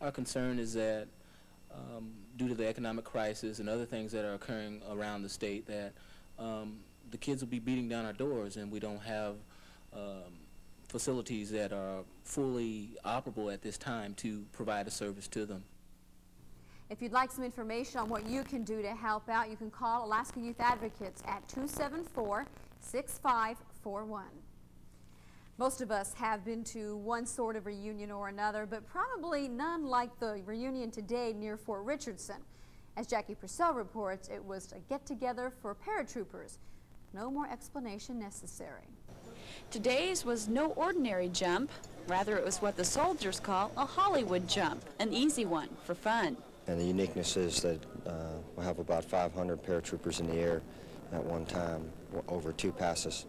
our concern is that um, due to the economic crisis and other things that are occurring around the state, that um, the kids will be beating down our doors and we don't have um, facilities that are fully operable at this time to provide a service to them. If you'd like some information on what you can do to help out, you can call Alaska Youth Advocates at 274-6541. Most of us have been to one sort of reunion or another, but probably none like the reunion today near Fort Richardson. As Jackie Purcell reports, it was a get-together for paratroopers. No more explanation necessary. Today's was no ordinary jump. Rather, it was what the soldiers call a Hollywood jump, an easy one for fun. And the uniqueness is that uh, we'll have about 500 paratroopers in the air at one time over two passes.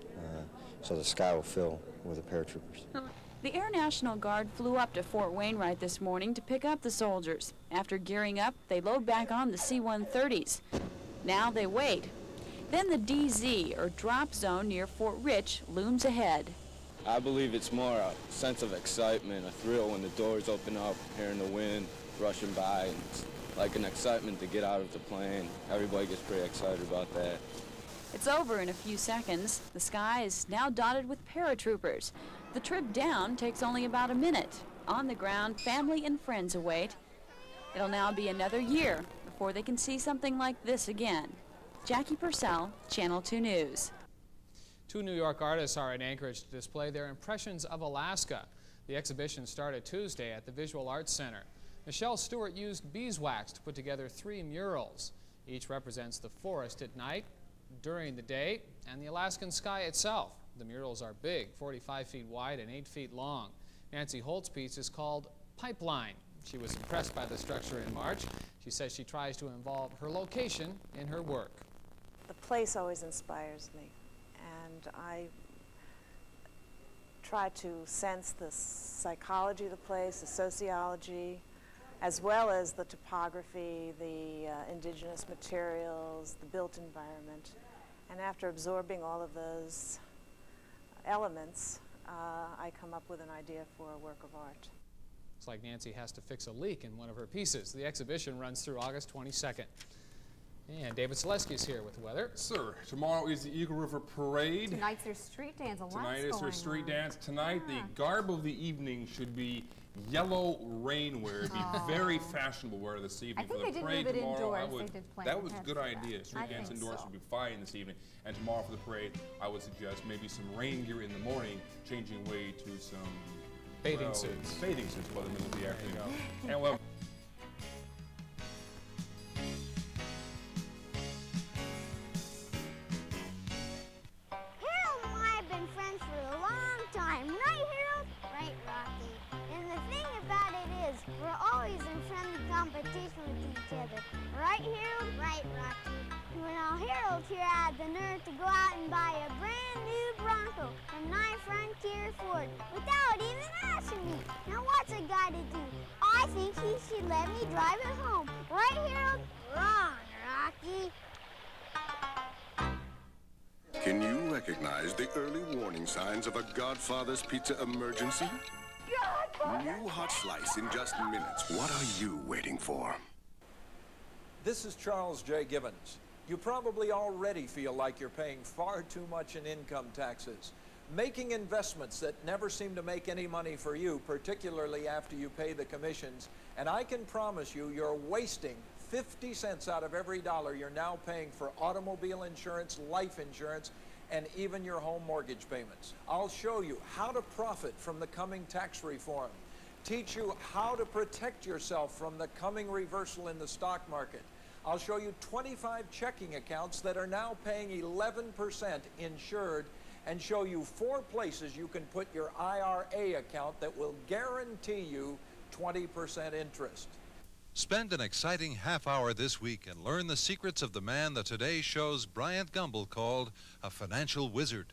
Uh, so the sky will fill with the paratroopers. The Air National Guard flew up to Fort Wainwright this morning to pick up the soldiers. After gearing up, they load back on the C-130s. Now they wait. Then the DZ, or drop zone near Fort Rich, looms ahead. I believe it's more a sense of excitement, a thrill when the doors open up, hearing the wind rushing by. It's like an excitement to get out of the plane. Everybody gets pretty excited about that. It's over in a few seconds. The sky is now dotted with paratroopers. The trip down takes only about a minute. On the ground, family and friends await. It'll now be another year before they can see something like this again. Jackie Purcell, Channel 2 News. Two New York artists are in Anchorage to display their impressions of Alaska. The exhibition started Tuesday at the Visual Arts Center. Michelle Stuart used beeswax to put together three murals. Each represents the forest at night, during the day, and the Alaskan sky itself. The murals are big, 45 feet wide and 8 feet long. Nancy Holt's piece is called Pipeline. She was impressed by the structure in March. She says she tries to involve her location in her work. The place always inspires me, and I try to sense the psychology of the place, the sociology, as well as the topography, the uh, indigenous materials, the built environment. And after absorbing all of those elements, uh, I come up with an idea for a work of art. Looks like Nancy has to fix a leak in one of her pieces. The exhibition runs through August 22nd. And David Selesky is here with the weather. Sir, tomorrow is the Eagle River Parade. Tonight's their street dance. A Tonight is their street on. dance. Tonight, yeah. the garb of the evening should be yellow rainwear. It'd be oh. very fashionable wear this evening for the parade tomorrow. Would, that was a good idea. Street dance indoors so. would be fine this evening. And tomorrow for the parade, I would suggest maybe some rain gear in the morning, changing way to some bathing well, suits. Bathing suits by the middle of the afternoon. and well. Here right here. When I'll Harold here had the nerve to go out and buy a brand new Bronco from Nye Frontier Ford without even asking me. Now what's a guy to do? I think he should let me drive it home. Right, Harold? Wrong, Rocky. Can you recognize the early warning signs of a Godfather's Pizza emergency? Godfather! New hot slice in just minutes. What are you waiting for? This is Charles J. Gibbons. You probably already feel like you're paying far too much in income taxes. Making investments that never seem to make any money for you, particularly after you pay the commissions, and I can promise you you're wasting 50 cents out of every dollar you're now paying for automobile insurance, life insurance, and even your home mortgage payments. I'll show you how to profit from the coming tax reform, teach you how to protect yourself from the coming reversal in the stock market, I'll show you 25 checking accounts that are now paying 11% insured and show you four places you can put your IRA account that will guarantee you 20% interest. Spend an exciting half hour this week and learn the secrets of the man that Today Show's Bryant Gumbel called a financial wizard.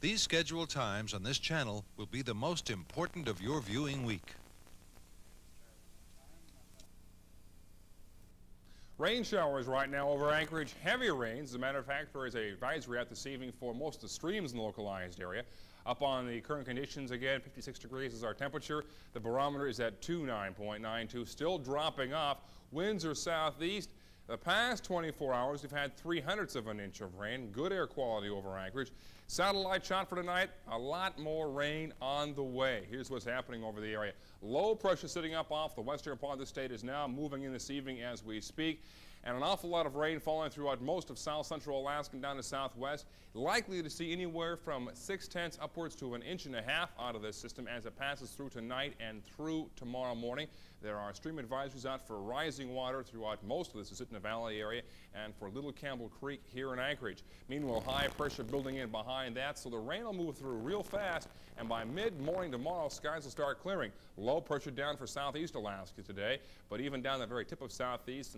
These scheduled times on this channel will be the most important of your viewing week. Rain showers right now over Anchorage. Heavy rains. As a matter of fact, there is a advisory out this evening for most of the streams in the localized area. Up on the current conditions again, 56 degrees is our temperature. The barometer is at 29.92, still dropping off. Winds are southeast. The past 24 hours, we've had three hundredths of an inch of rain. Good air quality over Anchorage. Satellite shot for tonight, a lot more rain on the way. Here's what's happening over the area. Low pressure sitting up off the western part of the state is now moving in this evening as we speak and an awful lot of rain falling throughout most of south central Alaska and down to southwest. Likely to see anywhere from six tenths upwards to an inch and a half out of this system as it passes through tonight and through tomorrow morning. There are stream advisories out for rising water throughout most of the Susitna Valley area and for Little Campbell Creek here in Anchorage. Meanwhile, high pressure building in behind that, so the rain will move through real fast, and by mid-morning tomorrow, skies will start clearing. Low pressure down for southeast Alaska today, but even down the very tip of southeast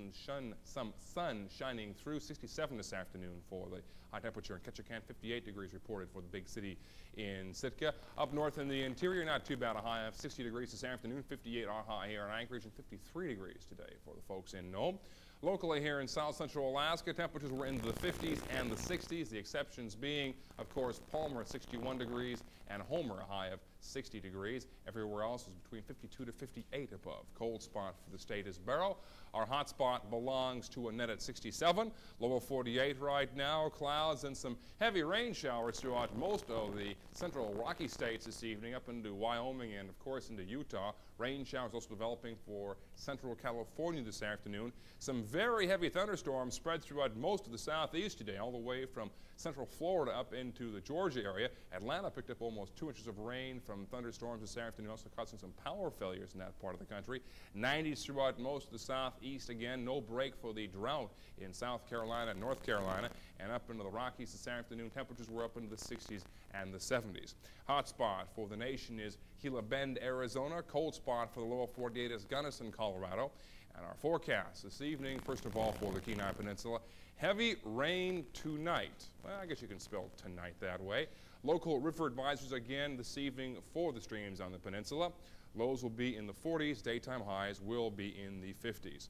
some sun shining through 67 this afternoon for the high temperature in Ketchikan, 58 degrees reported for the big city in Sitka. Up north in the interior, not too bad, a high of 60 degrees this afternoon, 58 our high here in Anchorage, and 53 degrees today for the folks in Nome. Locally here in south central Alaska, temperatures were in the 50s and the 60s, the exceptions being, of course, Palmer at 61 degrees and Homer a high of 60 degrees. Everywhere else is between 52 to 58 above. Cold spot for the state is Barrow. Our hot spot belongs to Annette at 67. Lower 48 right now. Clouds and some heavy rain showers throughout most of the central Rocky states this evening up into Wyoming and, of course, into Utah. Rain showers also developing for central California this afternoon. Some very heavy thunderstorms spread throughout most of the southeast today, all the way from central Florida up into the Georgia area. Atlanta picked up almost two inches of rain from thunderstorms this afternoon, also causing some power failures in that part of the country. 90s throughout most of the southeast again. No break for the drought in South Carolina and North Carolina. And up into the Rockies this afternoon, temperatures were up into the 60s and the 70s. Hot spot for the nation is Gila Bend, Arizona. Cold spot for the lower 48 is Gunnison, Colorado. And our forecast this evening, first of all, for the Kenai Peninsula, heavy rain tonight. Well, I guess you can spell tonight that way. Local river advisories again this evening for the streams on the peninsula. Lows will be in the 40s, daytime highs will be in the 50s.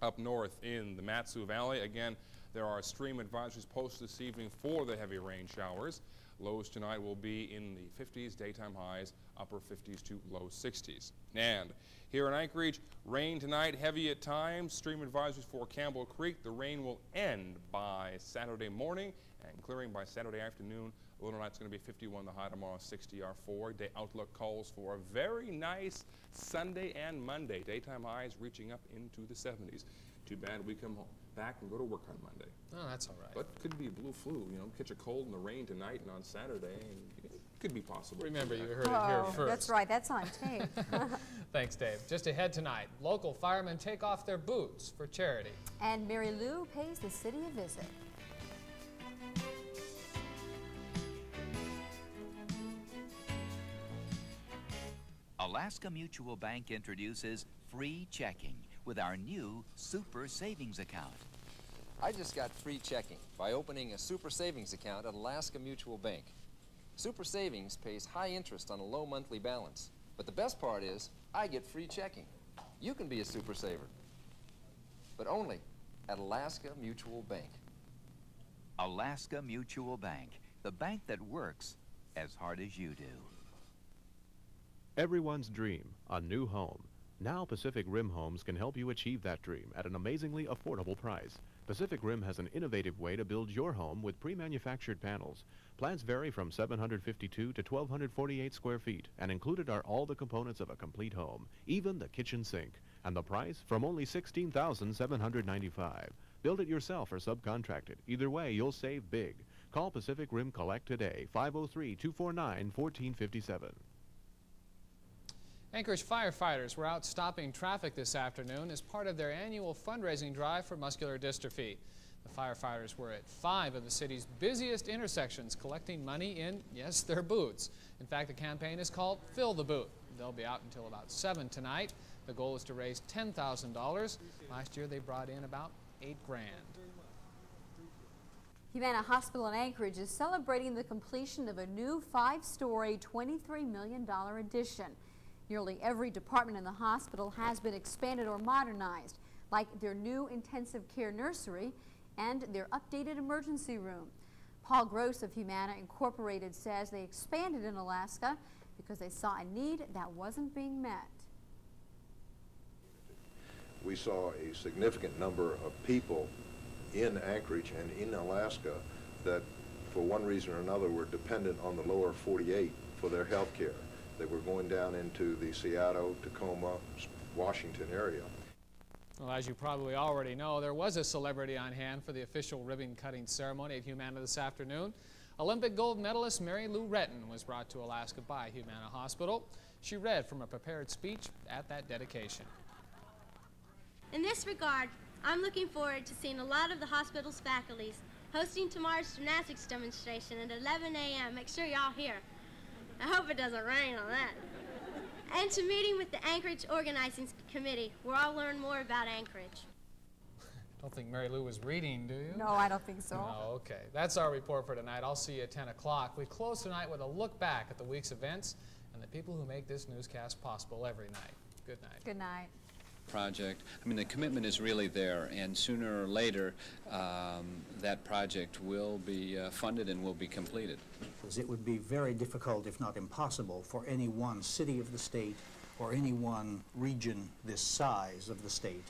Up north in the Mat-Su Valley, again, there are stream advisories posted this evening for the heavy rain showers. Lows tonight will be in the 50s, daytime highs, upper 50s to low 60s. And here in Anchorage, rain tonight, heavy at times. Stream advisories for Campbell Creek. The rain will end by Saturday morning and clearing by Saturday afternoon. Low tonight's going to be 51, the high tomorrow 60 our 4. Day outlook calls for a very nice Sunday and Monday. Daytime highs reaching up into the 70s. Too bad we come home back and go to work on Monday. Oh, that's all right. But could be a blue flu, you know, catch a cold in the rain tonight and on Saturday, and it could be possible. Remember, you heard it here Oh, first. that's right. That's on tape. Thanks, Dave. Just ahead tonight, local firemen take off their boots for charity. and Mary Lou pays the city a visit. Alaska Mutual Bank introduces free checking with our new Super Savings Account. I just got free checking by opening a Super Savings account at Alaska Mutual Bank. Super Savings pays high interest on a low monthly balance. But the best part is, I get free checking. You can be a super saver, but only at Alaska Mutual Bank. Alaska Mutual Bank, the bank that works as hard as you do. Everyone's dream, a new home. Now Pacific Rim Homes can help you achieve that dream at an amazingly affordable price. Pacific Rim has an innovative way to build your home with pre-manufactured panels. Plans vary from 752 to 1248 square feet, and included are all the components of a complete home, even the kitchen sink. And the price from only 16795 Build it yourself or subcontract it. Either way, you'll save big. Call Pacific Rim Collect today, 503-249-1457. Anchorage firefighters were out stopping traffic this afternoon as part of their annual fundraising drive for muscular dystrophy. The firefighters were at five of the city's busiest intersections collecting money in, yes, their boots. In fact, the campaign is called Fill the Boot. They'll be out until about 7 tonight. The goal is to raise $10,000. Last year they brought in about 8 grand. Humana Hospital in Anchorage is celebrating the completion of a new five-story, $23 million addition. Nearly every department in the hospital has been expanded or modernized, like their new intensive care nursery and their updated emergency room. Paul Gross of Humana Incorporated says they expanded in Alaska because they saw a need that wasn't being met. We saw a significant number of people in Anchorage and in Alaska that, for one reason or another, were dependent on the lower 48 for their health care. They were going down into the Seattle, Tacoma, Washington area. Well, as you probably already know, there was a celebrity on hand for the official ribbon cutting ceremony at Humana this afternoon. Olympic gold medalist Mary Lou Retton was brought to Alaska by Humana Hospital. She read from a prepared speech at that dedication. In this regard, I'm looking forward to seeing a lot of the hospital's faculties hosting tomorrow's gymnastics demonstration at 11 a.m. Make sure y'all here. I hope it doesn't rain on that and to meeting with the Anchorage Organizing Committee, where I'll learn more about Anchorage. Don't think Mary Lou was reading, do you? No, I don't think so. No, okay. That's our report for tonight. I'll see you at 10 o'clock. We close tonight with a look back at the week's events and the people who make this newscast possible every night. Good night. Good night project. I mean, the commitment is really there, and sooner or later, um, that project will be uh, funded and will be completed. Because it would be very difficult, if not impossible, for any one city of the state or any one region this size of the state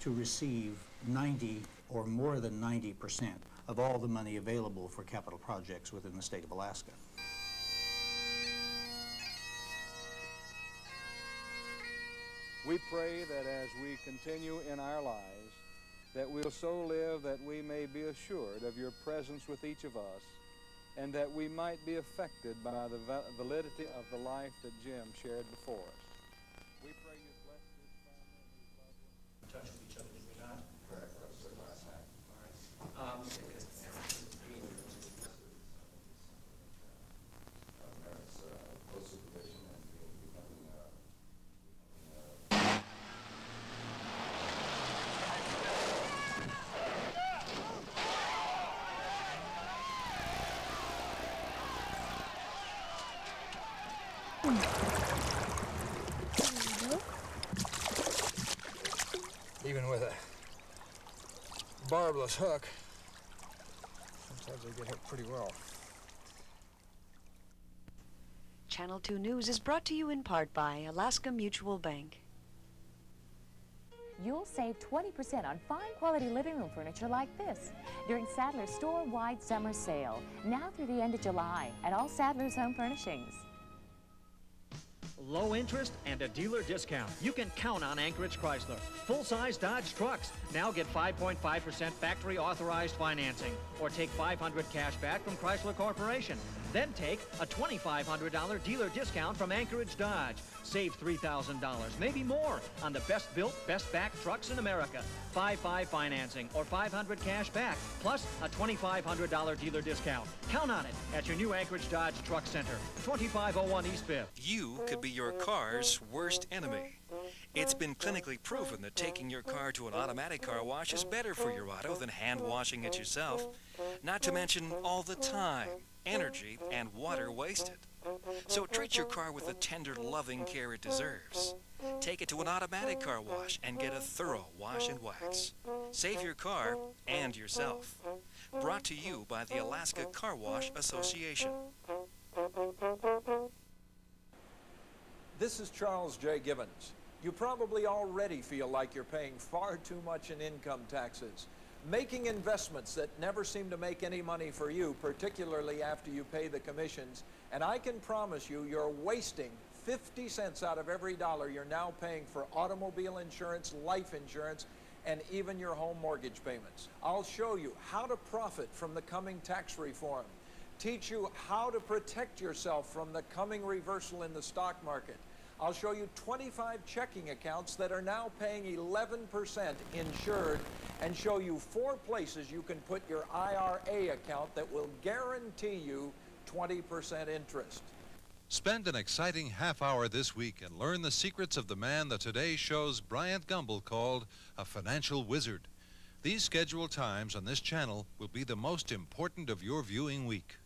to receive 90 or more than 90 percent of all the money available for capital projects within the state of Alaska. We pray that as we continue in our lives, that we'll so live that we may be assured of your presence with each of us, and that we might be affected by the validity of the life that Jim shared before us. We pray you bless this family and these loved ones. Touch with each other, did we not? Correct. All right. Um, Even with a barbless hook, sometimes they get hit pretty well. Channel 2 News is brought to you in part by Alaska Mutual Bank. You'll save 20% on fine quality living room furniture like this during Sadler's store-wide summer sale, now through the end of July at all Sadler's Home Furnishings. Low interest and a dealer discount. You can count on Anchorage Chrysler. Full-size Dodge trucks. Now get 5.5% factory authorized financing. Or take 500 cash back from Chrysler Corporation. Then take a $2,500 dealer discount from Anchorage Dodge. Save $3,000, maybe more, on the best built, best backed trucks in America. 5-5 financing or 500 cash back, plus a $2,500 dealer discount. Count on it at your new Anchorage Dodge Truck Center, 2501 East 5th. You could be your car's worst enemy. It's been clinically proven that taking your car to an automatic car wash is better for your auto than hand washing it yourself. Not to mention all the time, energy, and water wasted. So treat your car with the tender, loving care it deserves. Take it to an automatic car wash and get a thorough wash and wax. Save your car and yourself. Brought to you by the Alaska Car Wash Association. This is Charles J. Gibbons. You probably already feel like you're paying far too much in income taxes making investments that never seem to make any money for you, particularly after you pay the commissions. And I can promise you, you're wasting 50 cents out of every dollar you're now paying for automobile insurance, life insurance, and even your home mortgage payments. I'll show you how to profit from the coming tax reform, teach you how to protect yourself from the coming reversal in the stock market, I'll show you 25 checking accounts that are now paying 11% insured and show you four places you can put your IRA account that will guarantee you 20% interest. Spend an exciting half hour this week and learn the secrets of the man that Today Show's Bryant Gumbel called a financial wizard. These scheduled times on this channel will be the most important of your viewing week.